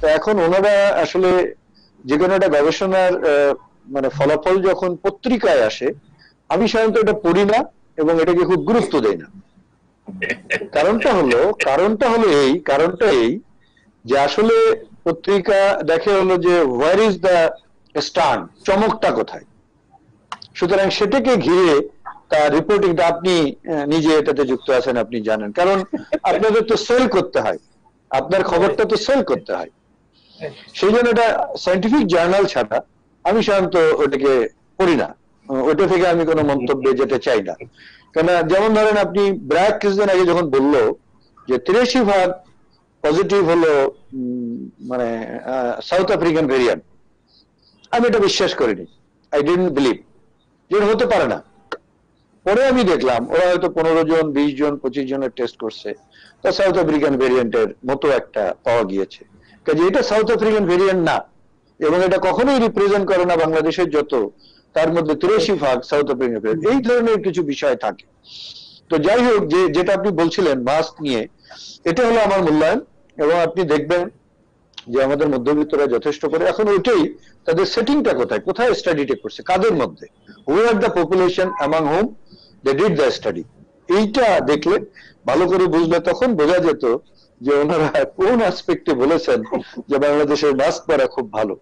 তো এখন ওনারা আসলে যে কোনো একটা গবেষণার মানে ফলাফল যখন পত্রিকায় আসে, আমি সাধারণত এটা পড়ি না এবং এটাকে খুব গুরুত্ব দেই না। কারণটা হলো কারণটা হলো এই, কারণটা এই যে আসলে পত্রিকা দেখে হলো যে হোয়ার ইজ দ্য স্টান চমকটা কোথায়? সুতরাং সেটাকে ঘিরে তার রিপোর্টিংটা আপনি নিজে এটাতে যুক্ত আছেন, আপনি জানেন। কারণ আপনাদের তো সেল করতে হয়। আপনার খবরটা তো সেল করতে হয়। সেই জন্য এটা সাইন্টিফিক জার্নাল ছাড়া আমি সাধারণত ওটাকে পড়ি না। ওটা থেকে আমি কোনো মন্তব্যে যেতে চাই না। কেন যেমন ধরেন আপনি ব্র্যাক কিছুদিন আগে যখন বলল যে তিরাশি ভাগ পজিটিভ হলো মানে সাউথ আফ্রিকান ভেরিয়েন্ট আমি এটা বিশ্বাস করিনি। আই ডিডন্ট বিলিভ যে হতে পারে না। পরে আমি দেখলাম, ওরা হয়তো পনেরো জন, বিশ জন, পঁচিশ জনের টেস্ট করছে। তা সাউথ আফ্রিকান ভেরিয়েন্টের মতো একটা পাওয়া গিয়েছে। কাজে এটা সাউথ আফ্রিকান ভেরিয়েন্ট না। এবং এটা কখনোই রিপ্রেজেন্ট করে না বাংলাদেশের যত, তার মধ্যে তিরাশি ভাগ সাউথ আফ্রিকান ভেরিয়েন্ট এই ধরনের কিছু বিষয় থাকে। তো যাই হোক, যে, যেটা আপনি বলছিলেন মাস্ক নিয়ে, এটা হলো আমার মূল্যায়ন। এবং আপনি দেখবেন যে আমাদের মধ্যবিত্তরা যথেষ্ট করে। এখন ওইটাই, তাদের সেটিংটা কোথায়? কোথায় স্টাডিটা করছে? কাদের মধ্যে? Who are the population among whom they did the study এইটা দেখলে ভালো করে বুঝলে তখন বোঝা যেত যে ওনারা কোন অ্যাসপেক্টে বলেছেন যে বাংলাদেশের মাস্ক পরা খুব ভালো।